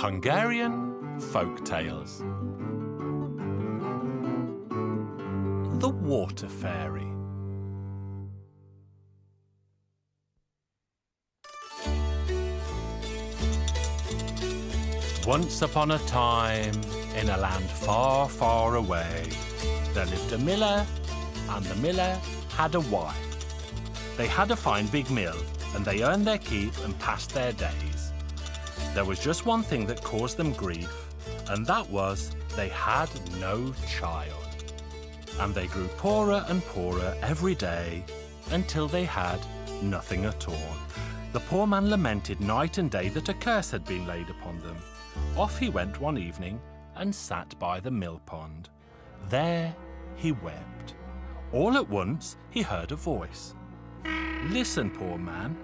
Hungarian folk tales. The Water Fairy. Once upon a time, in a land far, far away, there lived a miller, and the miller had a wife. They had a fine big mill, and they earned their keep and passed their days. There was just one thing that caused them grief, and that was they had no child. And they grew poorer and poorer every day until they had nothing at all. The poor man lamented night and day that a curse had been laid upon them. Off he went one evening and sat by the mill pond. There he wept. All at once he heard a voice. Listen, poor man,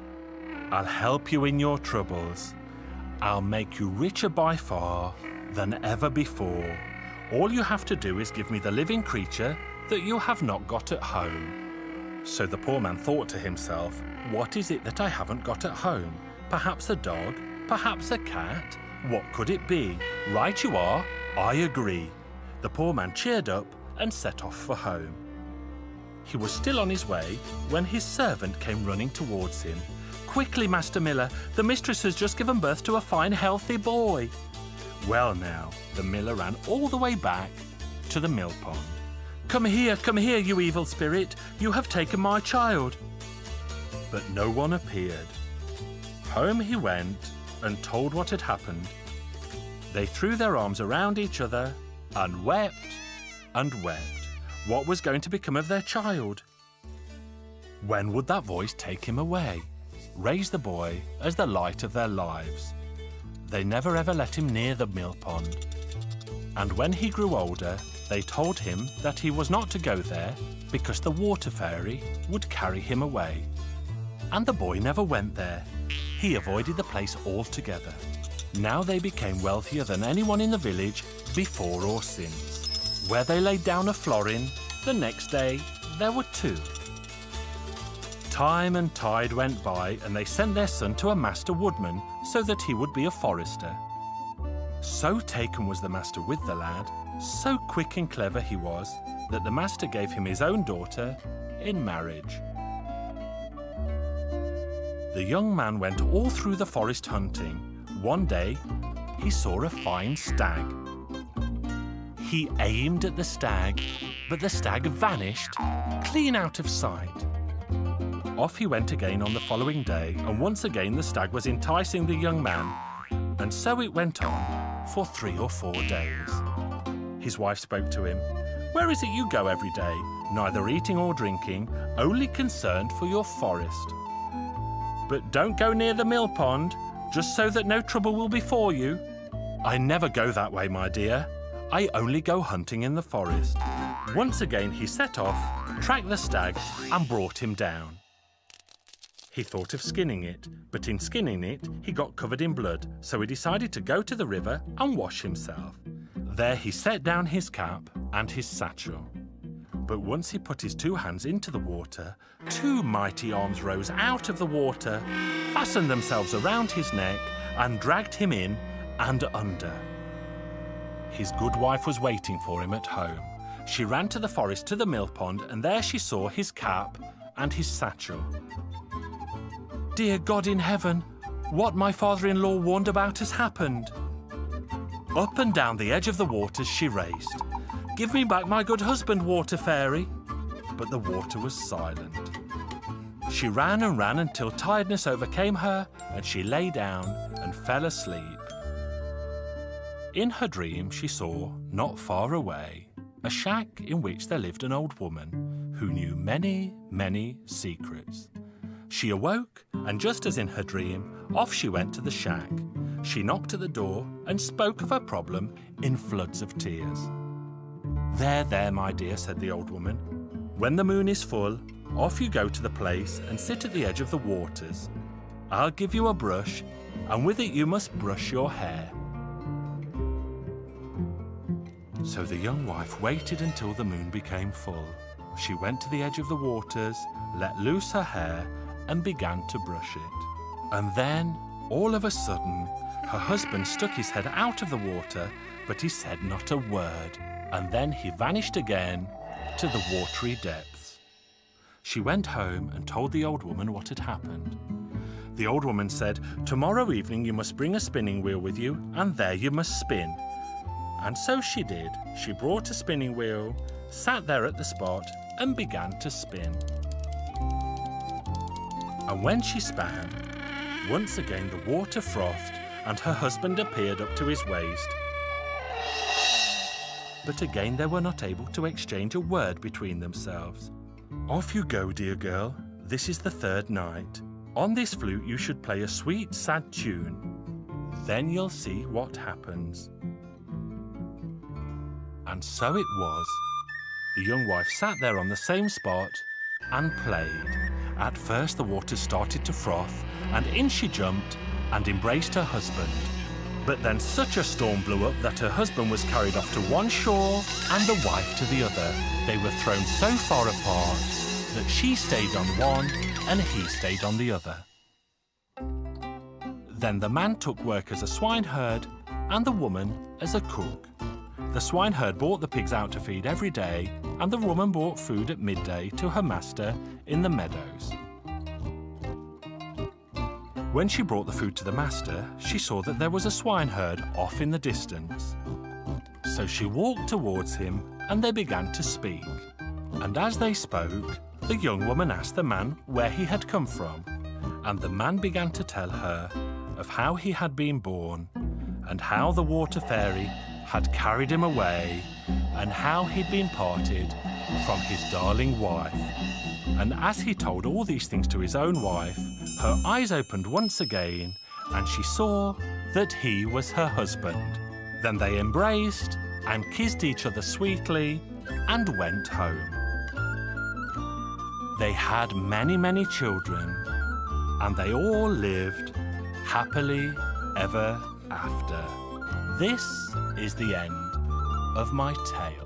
I'll help you in your troubles. I'll make you richer by far than ever before. All you have to do is give me the living creature that you have not got at home. So the poor man thought to himself, What is it that I haven't got at home? Perhaps a dog? Perhaps a cat? What could it be? Right you are, I agree. The poor man cheered up and set off for home. He was still on his way when his servant came running towards him. Quickly, Master Miller, the mistress has just given birth to a fine, healthy boy. Well, now, the miller ran all the way back to the mill pond. Come here, come here, you evil spirit. You have taken my child. But no one appeared. Home he went and told what had happened. They threw their arms around each other and wept and wept. What was going to become of their child? When would that voice take him away? Raise the boy as the light of their lives. They never ever let him near the mill pond. And when he grew older, they told him that he was not to go there because the water fairy would carry him away. And the boy never went there. He avoided the place altogether. Now they became wealthier than anyone in the village before or since. Where they laid down a florin, the next day there were two. Time and tide went by, and they sent their son to a master woodman so that he would be a forester. So taken was the master with the lad, so quick and clever he was, that the master gave him his own daughter in marriage. The young man went all through the forest hunting. One day, he saw a fine stag. He aimed at the stag, but the stag vanished, clean out of sight. Off he went again on the following day, and once again the stag was enticing the young man, and so it went on for three or four days. His wife spoke to him. Where is it you go every day? Neither eating or drinking, only concerned for your forest. But don't go near the mill pond, just so that no trouble will befall you. I never go that way, my dear. I only go hunting in the forest. Once again he set off, tracked the stag, and brought him down. He thought of skinning it, but in skinning it, he got covered in blood, so he decided to go to the river and wash himself. There he set down his cap and his satchel. But once he put his two hands into the water, two mighty arms rose out of the water, fastened themselves around his neck, and dragged him in and under. His good wife was waiting for him at home. She ran to the forest to the mill pond, and there she saw his cap and his satchel. Dear God in heaven, what my father in law warned about has happened. Up and down the edge of the waters she raced. Give me back my good husband, water fairy. But the water was silent. She ran and ran until tiredness overcame her and she lay down and fell asleep. In her dream, she saw, not far away, a shack in which there lived an old woman who knew many, many secrets. She awoke, and just as in her dream, off she went to the shack. She knocked at the door and spoke of her problem in floods of tears. There, there, my dear, said the old woman. When the moon is full, off you go to the place and sit at the edge of the waters. I'll give you a brush, and with it you must brush your hair. So the young wife waited until the moon became full. She went to the edge of the waters, let loose her hair, and began to brush it. And then, all of a sudden, her husband stuck his head out of the water, but he said not a word. And then he vanished again to the watery depths. She went home and told the old woman what had happened. The old woman said, Tomorrow evening you must bring a spinning wheel with you, and there you must spin. And so she did. She brought a spinning wheel, sat there at the spot, and began to spin. And when she span, once again the water frothed, and her husband appeared up to his waist. But again they were not able to exchange a word between themselves. Off you go, dear girl. This is the third night. On this flute you should play a sweet, sad tune. Then you'll see what happens. And so it was. The young wife sat there on the same spot and played. At first the water started to froth, and in she jumped and embraced her husband. But then such a storm blew up that her husband was carried off to one shore and the wife to the other. They were thrown so far apart that she stayed on one and he stayed on the other. Then the man took work as a swineherd and the woman as a cook. The swineherd brought the pigs out to feed every day, and the woman brought food at midday to her master in the meadows. When she brought the food to the master, she saw that there was a swineherd off in the distance. So she walked towards him, and they began to speak. And as they spoke, the young woman asked the man where he had come from, and the man began to tell her of how he had been born, and how the water fairy had carried him away and how he'd been parted from his darling wife. And as he told all these things to his own wife, her eyes opened once again and she saw that he was her husband. Then they embraced and kissed each other sweetly and went home. They had many, many children and they all lived happily ever after. This is the end of my tale.